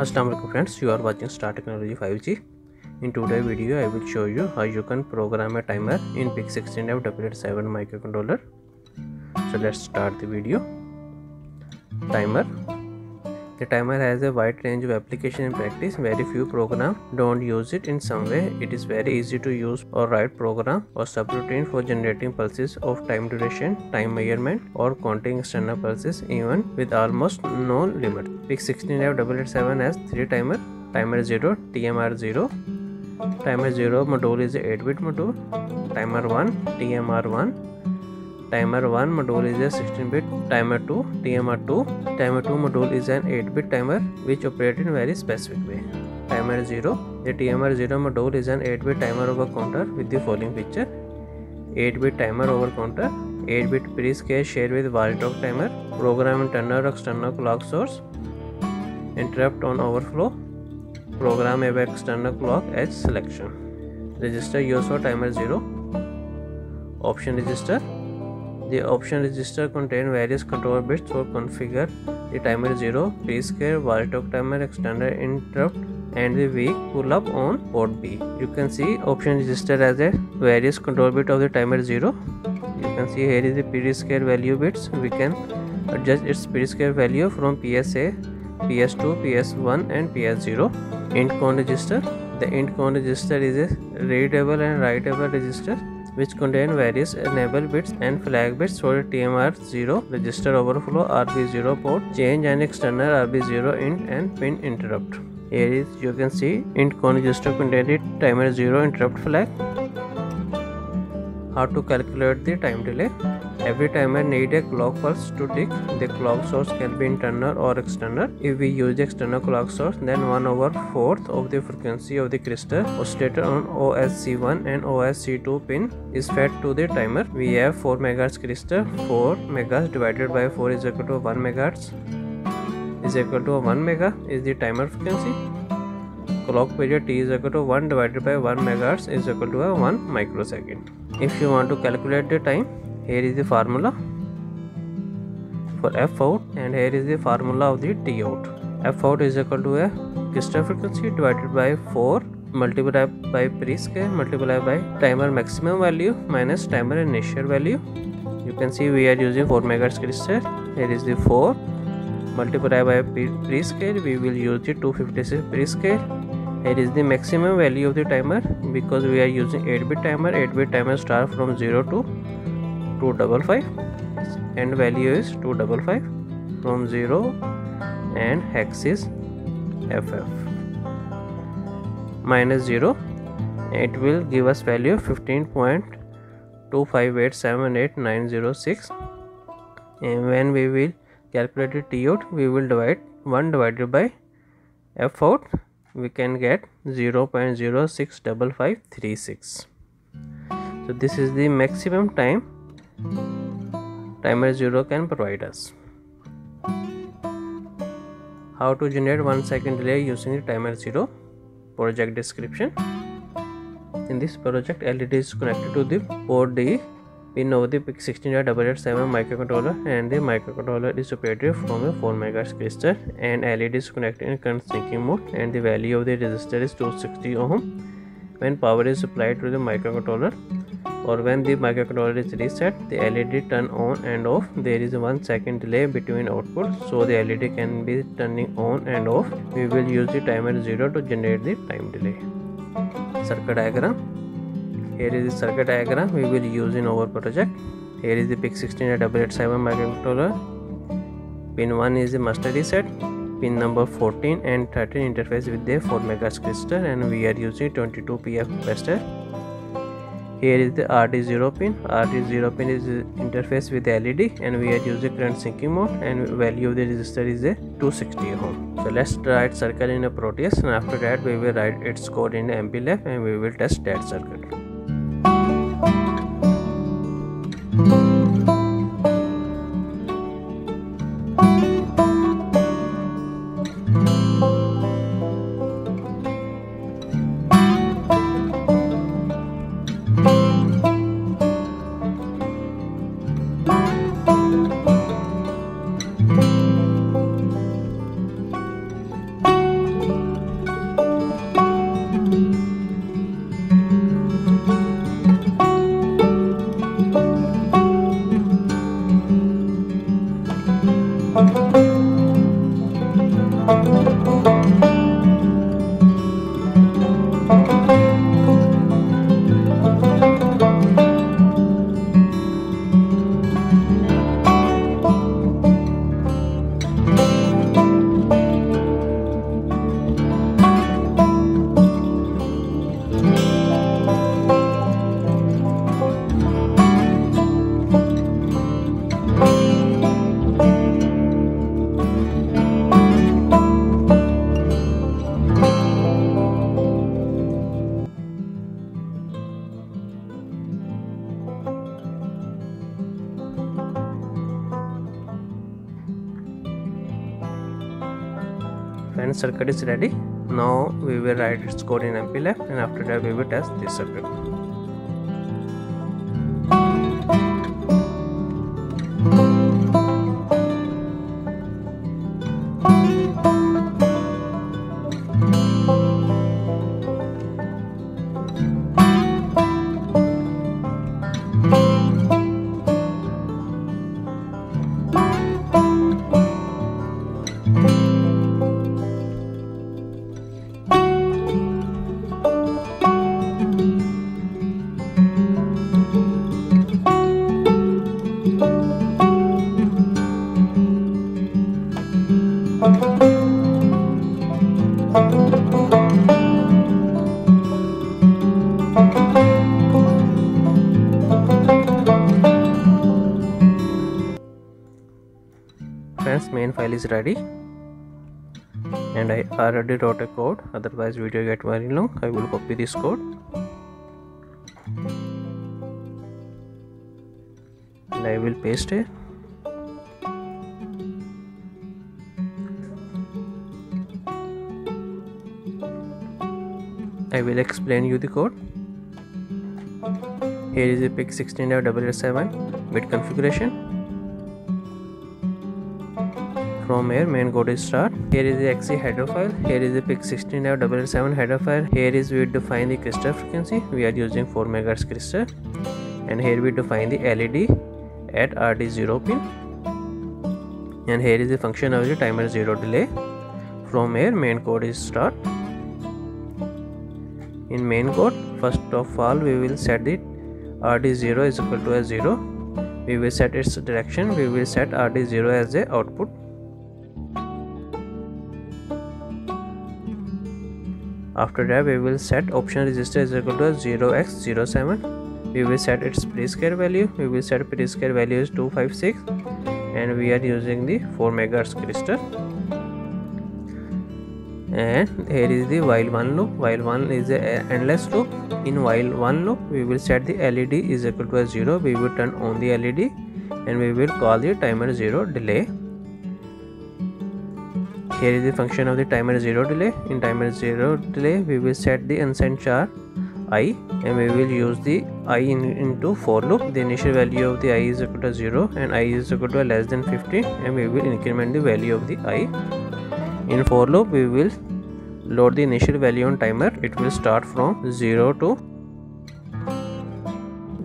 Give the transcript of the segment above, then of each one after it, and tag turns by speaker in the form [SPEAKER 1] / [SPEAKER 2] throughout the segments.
[SPEAKER 1] Assalamualaikum friends, you are watching Star Technology 5G. In today's video, I will show you how you can program a timer in PIC16F W7 microcontroller. So let's start the video. Timer. The timer has a wide range of application in practice. Very few programs don't use it in some way. It is very easy to use or write program or subroutine for generating pulses of time duration, time measurement or counting external pulses even with almost no limit. PIC16F887 has three timer. Timer 0, TMR 0. Timer 0 module is a 8 bit module. Timer 1, TMR 1 timer 1 module is a 16 bit timer 2 tmr 2 timer 2 module is an 8 bit timer which operates in very specific way. Timer 0 the tmr 0 module is an 8 bit timer over counter with the following picture 8 bit timer over counter 8 bit prescale shared with Watchdog timer program internal external clock source interrupt on overflow program a external clock as selection. Register used for timer 0 option register the option register contain various control bits for configure the timer 0, prescale, Watchdog timer, extender interrupt and the weak pull up on port B. You can see option register as a various control bit of the timer 0. You can see here is the prescale value bits. We can adjust its prescale value from PSA, PS2, PS1 and PS0. INTCON register. The INTCON register is a readable and writable register which contain various enable bits and flag bits for TMR0, register overflow, RB0 port, change and external RB0 int and pin interrupt. Here is you can see int con register contain timer 0 interrupt flag. How to calculate the time delay? Every timer need a clock pulse to tick. The clock source can be internal or external. If we use external clock source, then 1 over 4th of the frequency of the crystal oscillator on OSC1 and OSC2 pin is fed to the timer. We have 4 MHz crystal. 4 MHz divided by 4 is equal to 1 MHz is equal to 1 mega is the timer frequency. Clock period T is equal to 1 divided by 1 MHz is equal to a 1 microsecond. If you want to calculate the time, here is the formula for f out and here is the formula of the t out. F out is equal to a crystal frequency divided by 4 multiplied by prescale multiplied by timer maximum value minus timer initial value. You can see we are using 4 megahertz crystal. Here is the 4 multiplied by prescale we will use the 256 prescale here is the maximum value of the timer because we are using 8 bit timer. 8 bit timer start from 0 to 255 and value is 255 from 0 and hex is ff minus 0 it will give us value 15.2587896 and when we will calculate the t out we will divide 1 divided by f out we can get 0.065536 so this is the maximum time timer 0 can provide us. How to generate 1 second delay using the timer 0 project description. In this project led is connected to the port d. Pin of the PIC16F887 microcontroller and the microcontroller is operated from a 4 MHz crystal and LED is connected in current sinking mode and the value of the resistor is 260 ohm. When power is supplied to the microcontroller or when the microcontroller is reset the LED turn on and off. There is one second delay between output so the LED can be turning on and off. We will use the timer 0 to generate the time delay. Circuit diagram. Here is the circuit diagram we will use in our project. Here is the PIC16F887 microcontroller. Pin 1 is the master reset. Pin number 14 and 13 interface with the 4 MHz crystal and we are using 22 pf capacitor here is the RD0 pin. RD0 pin is interface with LED and we are using current sinking mode and value of the resistor is a 260 ohm. So let's write circle in a Proteus and after that we will write its code in MPLAB and we will test that circuit circuit is ready. Now we will write its code in MPLAB and after that we will test this circuit main file is ready. And I already wrote a code. Otherwise video get very long. I will copy this code. And I will paste it. I will explain you the code. Here is a PIC 16 bit configuration from here main code is start. Here is the XC header file here is the PIC 16 header file here is we define the crystal frequency. We are using 4 megahertz crystal. And here we define the LED at RD0 pin and here is the function of the timer 0 delay. From here main code is start. In main code first of all we will set the rd0 is equal to a 0 we will set its direction. We will set rd0 as a output after that we will set option register is equal to 0x07 we will set its prescale value. We will set prescale value is 256 and we are using the 4 megahertz crystal. And here is the while one loop. While one is a endless loop. In while one loop we will set the led is equal to 0 we will turn on the led and we will call the timer 0 delay here is the function of the timer 0 delay. In timer 0 delay we will set the unsigned char i and we will use the i in, into for loop. The initial value of the i is equal to 0 and i is equal to less than 50 and we will increment the value of the i. In for loop we will load the initial value on timer. It will start from 0 to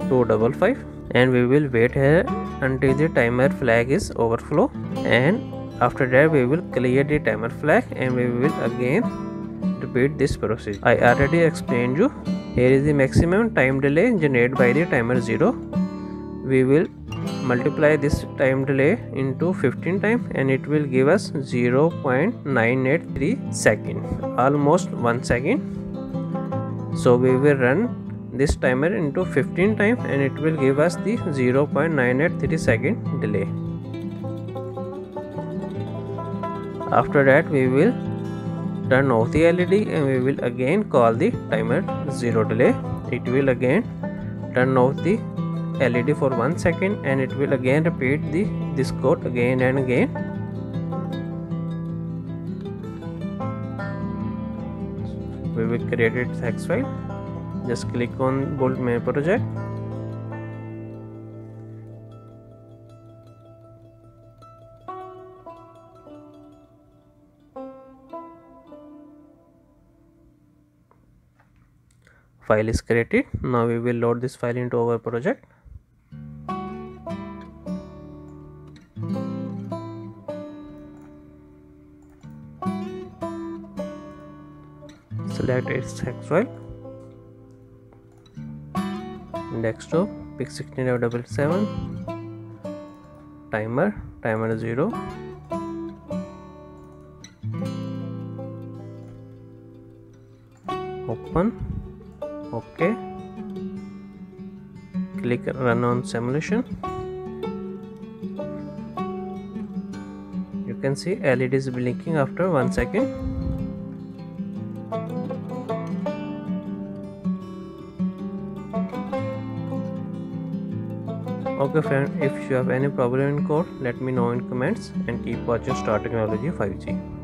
[SPEAKER 1] 255 and we will wait here until the timer flag is overflow and after that we will clear the timer flag and we will again repeat this process i already explained you. Here is the maximum time delay generated by the timer 0 we will multiply this time delay into 15 time and it will give us 0.983 second almost 1 second. So we will run this timer into 15 time and it will give us the 0.983 second delay after that we will turn off the led and we will again call the timer 0 delay. It will again turn off the led for one second and it will again repeat the this code again and again. We will create a text file. Just click on bolt main project file is created. Now we will load this file into our project. Select its hex file desktop pic16077 timer timer 0 open ok click run on simulation. You can see LED is blinking after one second. Okay friend if you have any problem in code let me know in comments and keep watching star technology 5g